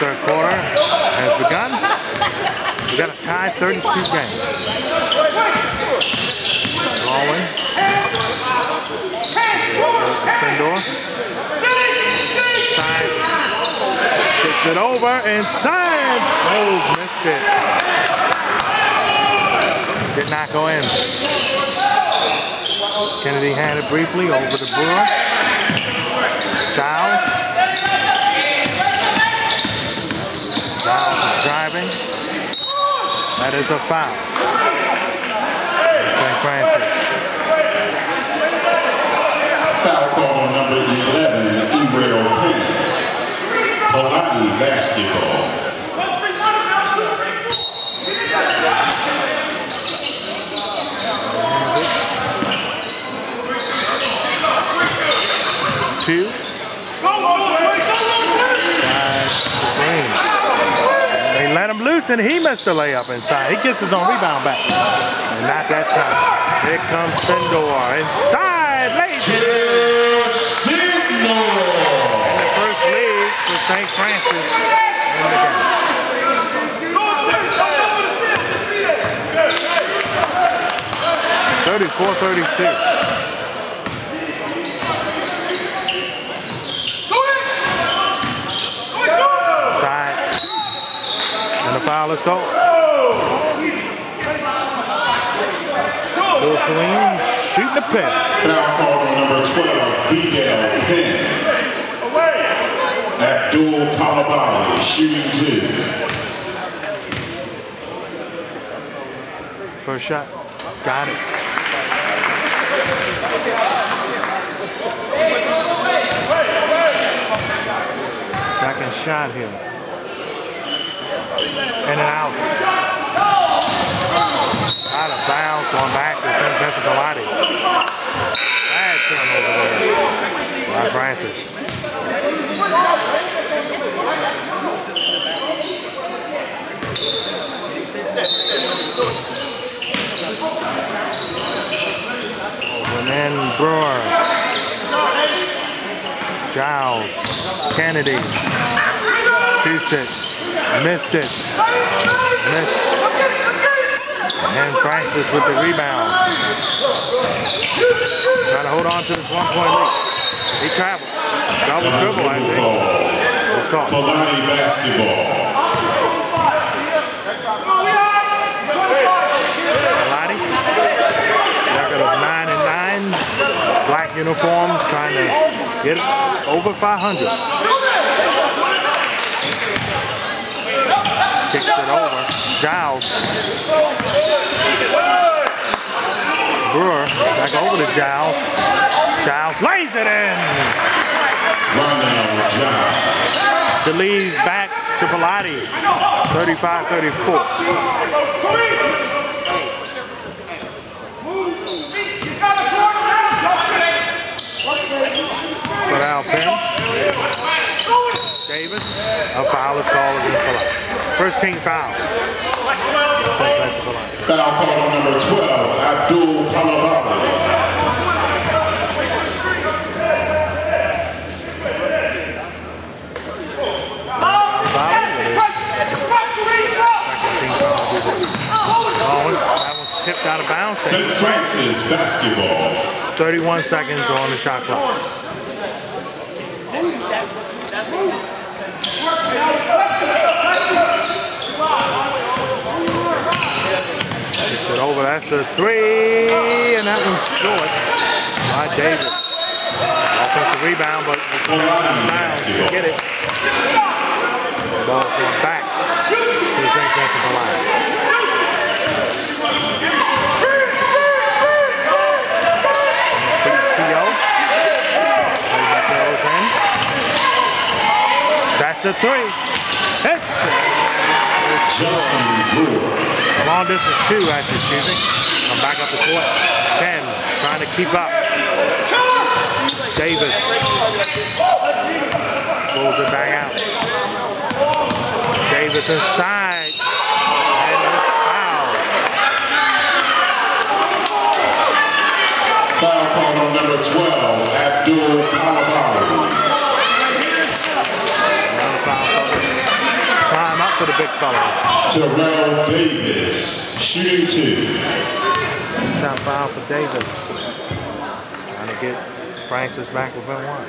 third quarter has begun. We got a tie 32 game. Baldwin. Sendor. Side. Kicks it over inside. Rose missed it. Did not go in. Kennedy had it briefly over to Brewer. Giles That is a foul. St. Frances. Foul call number 11, Email Penn. Pallotti basketball. Two. Side to Green. Loose and he missed the layup inside. He gets his own rebound back. And not that time. Here comes Sendor. Inside, in. And the first lead for St. Frances. Thirty-four, thirty-two. Side. And the foul, let's go. Bill Kareem shooting the pass. Foul call on number 12, Miguel Penn. Abdul Kalabali shooting two. First shot. Got it. Second shot here. In and out. Out of bounds, going back to St. Vincent Pallotti. Bad turnover there by Frances. Then Brewer. Giles. Kennedy. Shoots it. Missed it. Miss. And Frances with the rebound. Trying to hold on to this one point lead. He traveled. Double triple, I think. Ball. Let's talk. Palani basketball. Malati. Record of 9 and 9. Black uniforms trying to get over 500. Kicks it over. Giles. Brewer back over to Giles. Giles lays it in. The lead back to Pallotti. 35-34. Put out Penn. Davis. A foul is called against. First team foul. St. Frances Pallotti. Foul call on number 12, Abdul Kalabali. Baldwin. That was tipped out of bounds. St. Frances basketball. 31 seconds on the shot clock. Over. That's a three, and that one's short by Davis. Offensive rebound, but it's not bounds to get it. The ball's going back to the St. Vincent in. That's a three. Hits. Justin Brewer. Long distance two, actually, excuse me. Come back up the court. 10, trying to keep up. Davis. Pulls it back out. Davis inside. And it's foul. Foul call on number 12, Abdul Kalabali. For the big fella. Terrell Davis, shooting two. Shot foul for Davis. Trying to get Frances back within one.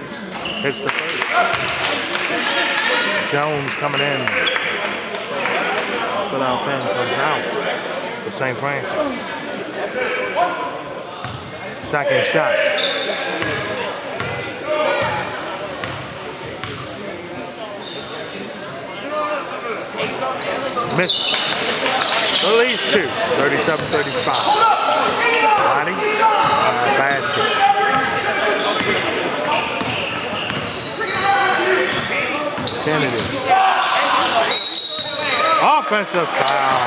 Hits the first. Jones coming in. Pen comes out for St. Frances. Second shot. Miss. At least two. 37-35. Body. Basket. Kennedy. Offensive foul.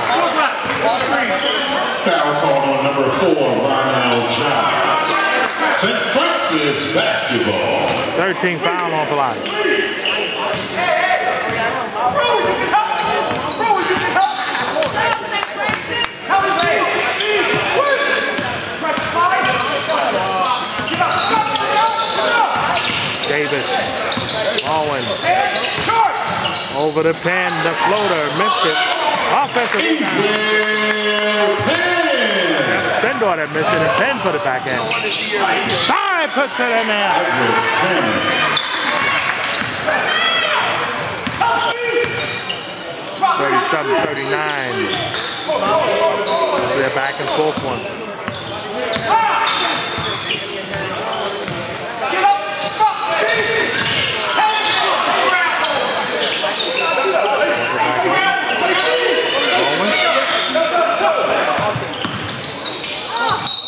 Foul called on number four, Ronald Giles. St. Frances basketball. 13 foul on Pilates. Davis. Owen. Over the pen. The floater. Missed it. Offensive rebound. Will Penn. Sendor that missed it. And Penn put it back in. Side puts it in there. Thirty-seven, thirty-nine. They're back and forth one.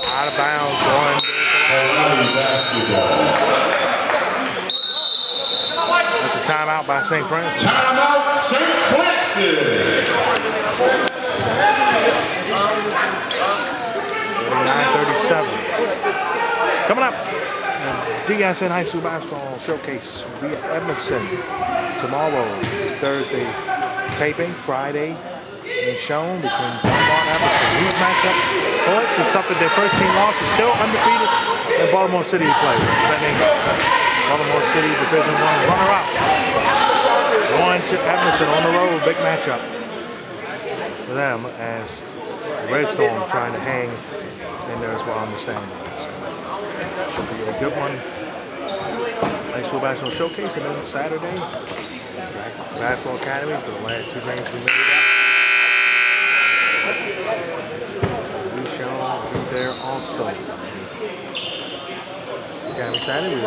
Out of bounds, going. Hawaii basketball. That's a timeout by St. Frances. Timeout, St. Frances. 937. Coming up, DSN High School Basketball Showcase via Edmondson. Tomorrow, Thursday, taping, Friday, and shown between Belmont and Edmondson. These matchup points is something their first team loss is still undefeated in Baltimore City play. Defending Baltimore City Division One runner-up. Going to Edmondson on the road, big matchup for them as the Red Storm trying to hang in there as well on the standings. Should be a good one. High School Basketball Showcase and then Saturday, Basketball Academy for the last two games we made. We shall be there also. Academy Saturday.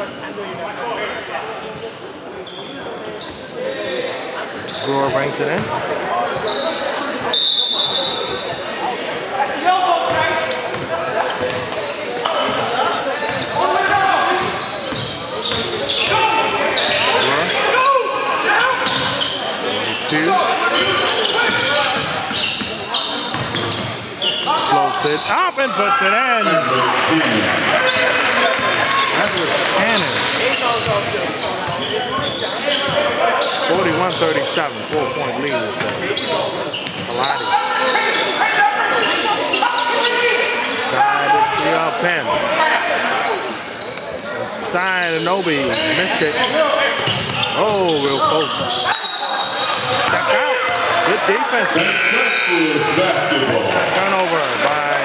Brewer brings it in. Floats it up and puts it in. That was cannon. 41-37, four-point lead with Pilates. Side to Theo Penn. Side Anobi missed it. Oh, real close. Stepped out. Good defense. St. Frances basketball. Turnover by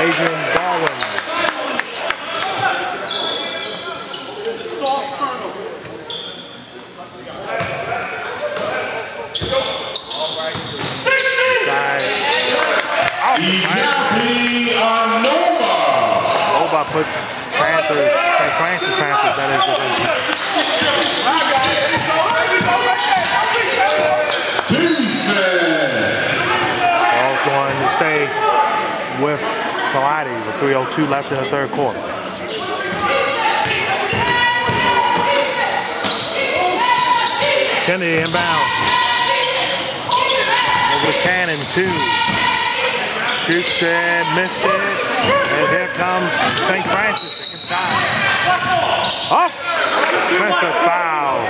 Adrian Darwin. Side. Iyapi Anoma. Oba puts Panthers, St. Frances Panthers, that is Defense. Ball's going to stay with Pilates with 3.02 left in the third quarter. Kennedy inbounds. Over the cannon, two. Shoots it, missed it. And here comes St. Frances taking time. Off. Offensive foul.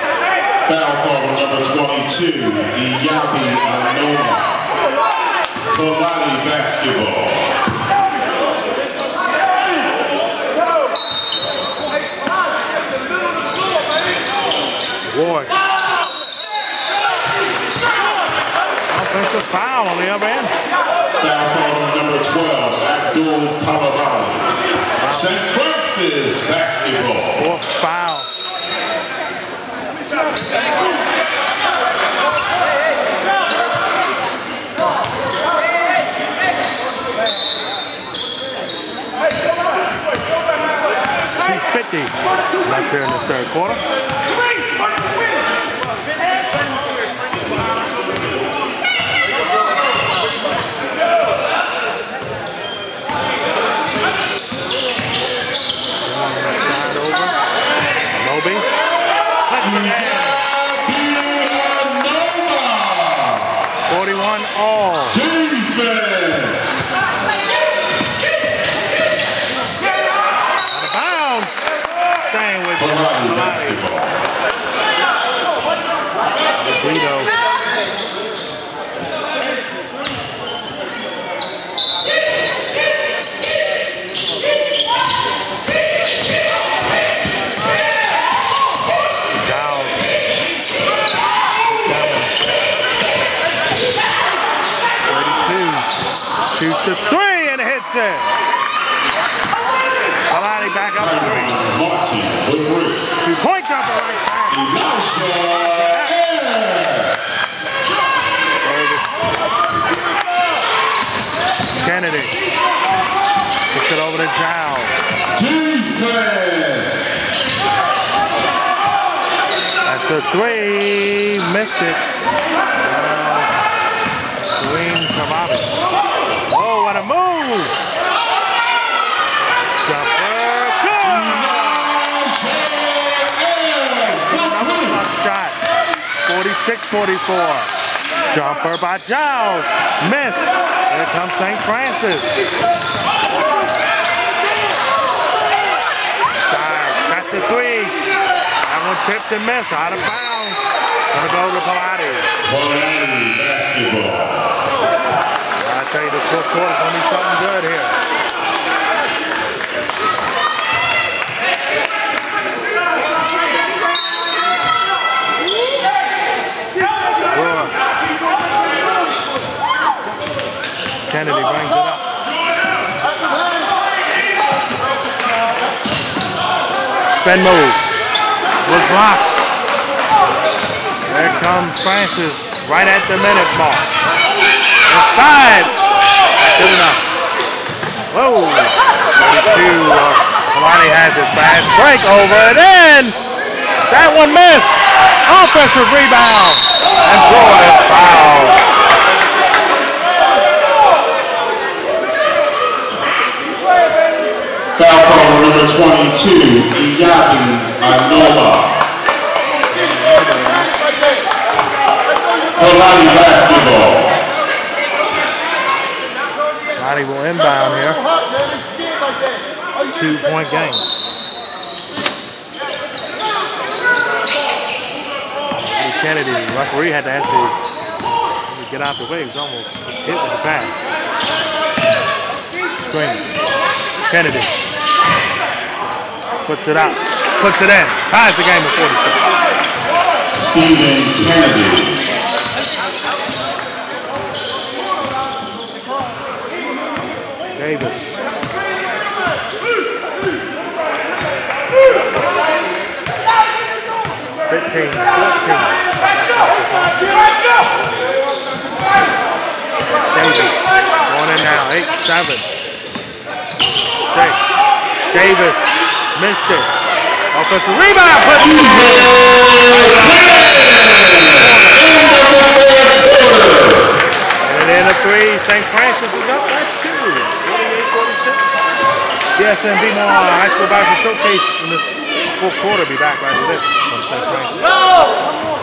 Foul call number 22, Iyapi Anoma. Hawaii basketball. Ward. Offensive foul on the other end. Foul call number 12, Abdul Palabali. St. Frances basketball. Fourth foul. Two fifty left here in this third quarter. Side over. Moby. Forty-one all. Defense. Out of bounds. Malani. basketball. Guido. Shoots the three and hits it. Malani back up the three. Martin for three. Two-point jumper right back. Kennedy. Puts it over to. Defense. That's a three. Missed it. Uh, Kareem Kamabi. Oh, what a move! Jumper. Good! Another tough shot. 46-44. Jumper by Giles. Miss. Here comes St. Frances. That's a three. That one tipped and missed. Out of bounds. Gonna go to Pilates. I tell you, the fourth quarter's gonna be something good here. Brewer. Kennedy brings it up. Spin move. Was blocked. There comes Frances right at the minute mark. Inside. Good enough. Whoa. 32. Uh, Kalani has it. Fast break over it in. That one missed. Offensive rebound. And Brewer is fouled. Foul call on number 22, Iyabi Anoma. Palabali basketball. Kalani will inbound here. Two point game. Kennedy, referee had to actually get out the way. He was almost hit with the pass. Screen. Kennedy. Puts it out. Puts it in. Ties the game at 46. Stephen Kennedy. Davis. Fifteen, fourteen. Davis, going in now, eight, seven. Six. Davis, missed it. Offensive rebound, put And then a three, St. Frances is up by two. 48-46. Yes, and be more high school basketball showcase in this fourth quarter. Be back right with this from St. Frances.